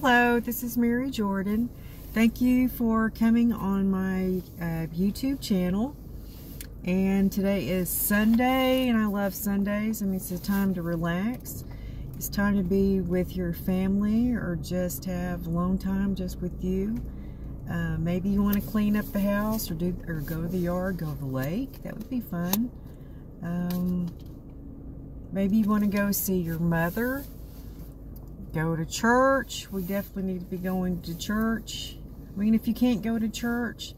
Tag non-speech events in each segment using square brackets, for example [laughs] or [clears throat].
Hello, this is Mary Jordan. Thank you for coming on my uh, YouTube channel. And today is Sunday, and I love Sundays. I mean, it's a time to relax. It's time to be with your family or just have alone time just with you. Uh, maybe you want to clean up the house or do or go to the yard, go to the lake. That would be fun. Um, maybe you want to go see your mother. Go to church. We definitely need to be going to church. I mean, if you can't go to church,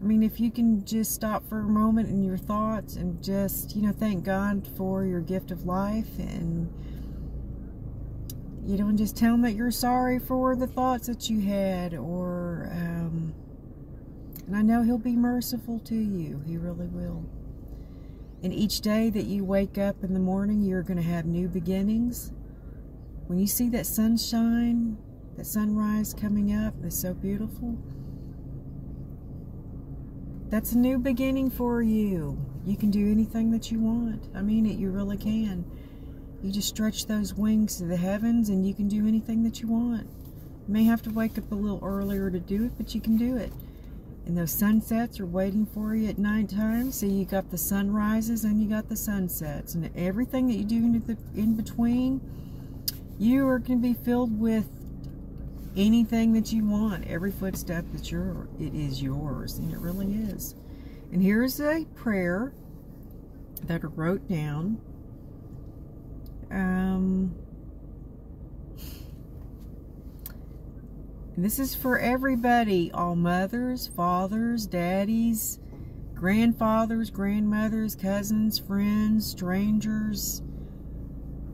I mean, if you can just stop for a moment in your thoughts and just, you know, thank God for your gift of life and, you know, and just tell him that you're sorry for the thoughts that you had or, um, and I know he'll be merciful to you. He really will. And each day that you wake up in the morning, you're going to have new beginnings. When you see that sunshine, that sunrise coming up, it's so beautiful. That's a new beginning for you. You can do anything that you want. I mean it, you really can. You just stretch those wings to the heavens and you can do anything that you want. You may have to wake up a little earlier to do it, but you can do it. And those sunsets are waiting for you at nighttime. So you got the sunrises and you got the sunsets. And everything that you do in, the, in between, you are going to be filled with anything that you want. Every footstep that you're, it is yours. And it really is. And here's a prayer that I wrote down. Um, this is for everybody, all mothers, fathers, daddies, grandfathers, grandmothers, cousins, friends, strangers,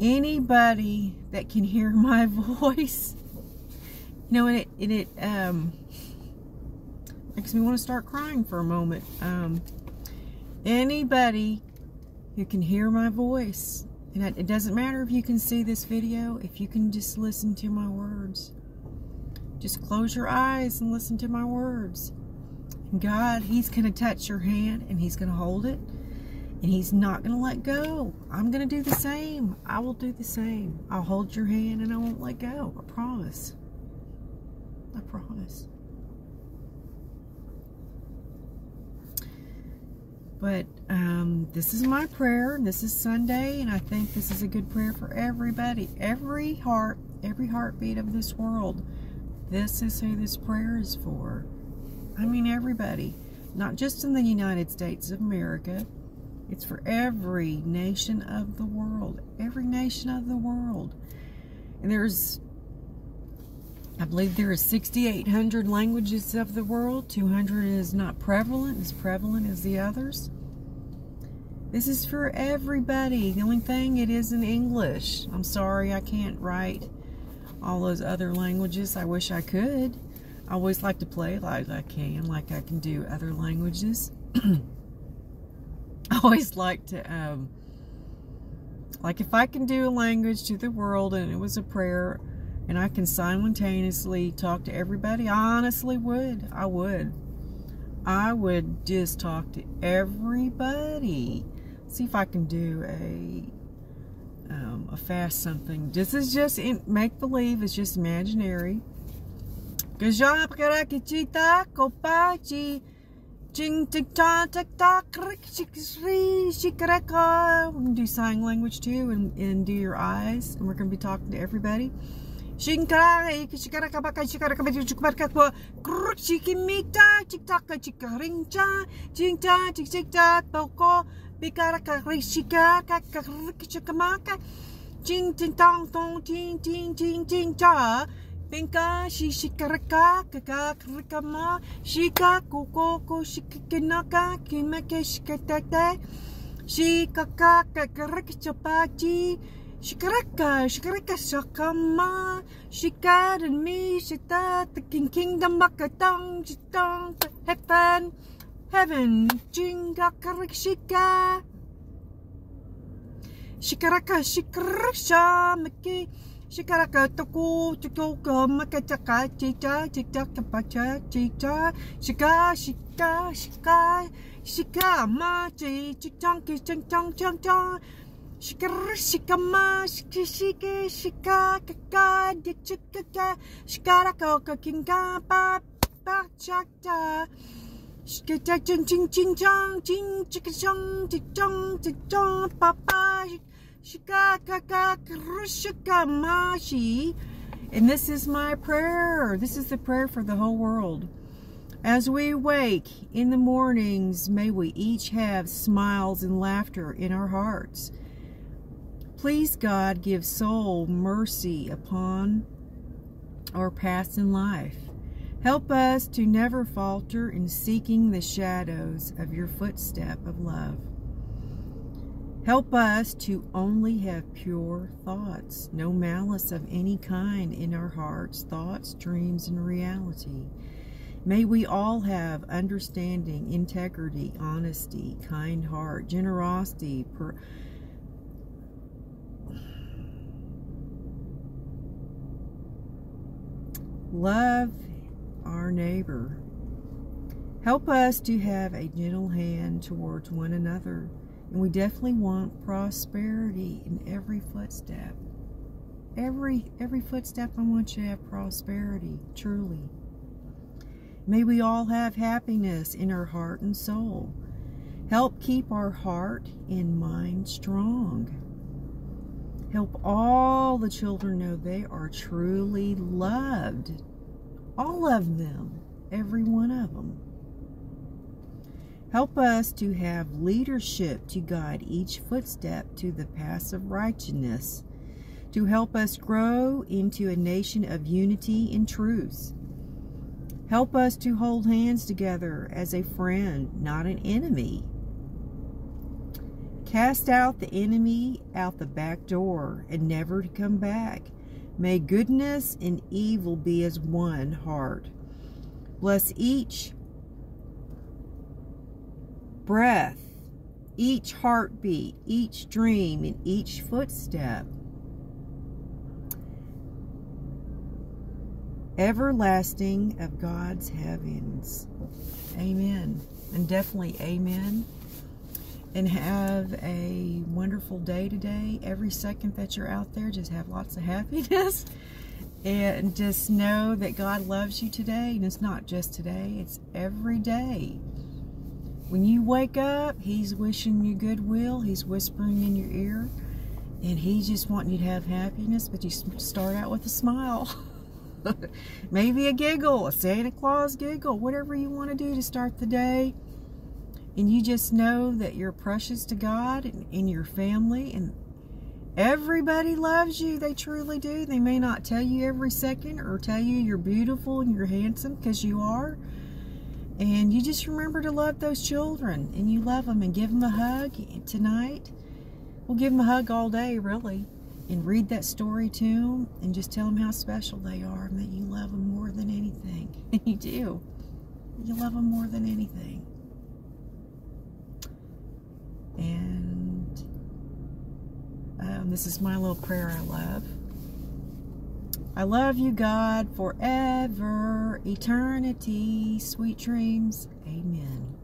anybody that can hear [laughs] my voice. You know, and it, and it um, makes me want to start crying for a moment. Um, anybody who can hear my voice, and it doesn't matter if you can see this video, if you can just listen to my words. Just close your eyes and listen to my words. God, He's going to touch your hand and He's going to hold it. And He's not going to let go. I'm going to do the same. I will do the same. I'll hold your hand and I won't let go. I promise. I promise. But um, this is my prayer. And this is Sunday, and I think this is a good prayer for everybody. Every heart, every heartbeat of this world. This is who this prayer is for. I mean, everybody. Not just in the United States of America. It's for every nation of the world. Every nation of the world. And there's, I believe there are 6,800 languages of the world. 200 is not prevalent, as prevalent as the others. This is for everybody. The only thing, it is in English. I'm sorry I can't write all those other languages. I wish I could. I always like to play like I can, like I can do other languages. [clears throat] I [laughs] always like to, um, like if I can do a language to the world and it was a prayer and I can simultaneously talk to everybody, I honestly would. I would. I would just talk to everybody. See if I can do a um, a fast something. This is just in, make believe. It's just imaginary. Jing We can do sign language too and, and do your eyes. And we're to be talking to everybody. Ching Ting Tong Tong Ting Ting Ting Ting Cha, Pinka, Shishikaraka, Kakakarikama, Shika, Koko, Shikikinaka, Kimake, Shikatata, Shikaka, Kakarakachapachi, Shikaraka, Shikaraka Shakama, Shikar and me, Shita, the King Kingdom Makatong, Chitong, Heaven, Heaven, Jinga Karikshika, Shikaraka, Shikarasha, Maki, Shikaraka, Toko, Toko, Makataka, Chita, Chita, Kapacha, Chita, Shika, Shika, Shika, Shika, Ma, Chi, Chitong, Chitong, Chong, Chong, Chong, Shikara shikama shikishike shikakaka dichikaka shikarakaka kinka pa pa chakta Shikata ching ching ching chong ching chicka chong chong chong papa shikakaka mashi. And this is my prayer. This is the prayer for the whole world. As we wake in the mornings, may we each have smiles and laughter in our hearts. Please, God, give soul mercy upon our past in life. Help us to never falter in seeking the shadows of your footstep of love. Help us to only have pure thoughts, no malice of any kind in our hearts, thoughts, dreams, and reality. May we all have understanding, integrity, honesty, kind heart, generosity, per Love our neighbor. Help us to have a gentle hand towards one another. And we definitely want prosperity in every footstep. Every every footstep I want you to have prosperity, truly. May we all have happiness in our heart and soul. Help keep our heart and mind strong. Help all the children know they are truly loved. All of them, every one of them. Help us to have leadership to guide each footstep to the path of righteousness, to help us grow into a nation of unity and truth. Help us to hold hands together as a friend, not an enemy. Cast out the enemy out the back door and never to come back. May goodness and evil be as one heart. Bless each breath, each heartbeat, each dream, and each footstep. Everlasting of God's heavens. Amen. And definitely amen and have a wonderful day today. Every second that you're out there, just have lots of [laughs] happiness. and just know that God loves you today. And it's not just today, it's every day. When you wake up, He's wishing you goodwill. He's whispering in your ear. And He's just wanting you to have happiness, but you start out with a smile. [laughs] Maybe a giggle, a Santa Claus giggle, whatever you want to do to start the day and you just know that you're precious to God and in your family and everybody loves you they truly do they may not tell you every second or tell you you're beautiful and you're handsome because you are and you just remember to love those children and you love them and give them a hug tonight. We'll give them a hug all day really and read that story to them and just tell them how special they are and that you love them more than anything. And [laughs] you do. You love them more than anything. And um, this is my little prayer I love. I love you, God, forever, eternity, sweet dreams. Amen.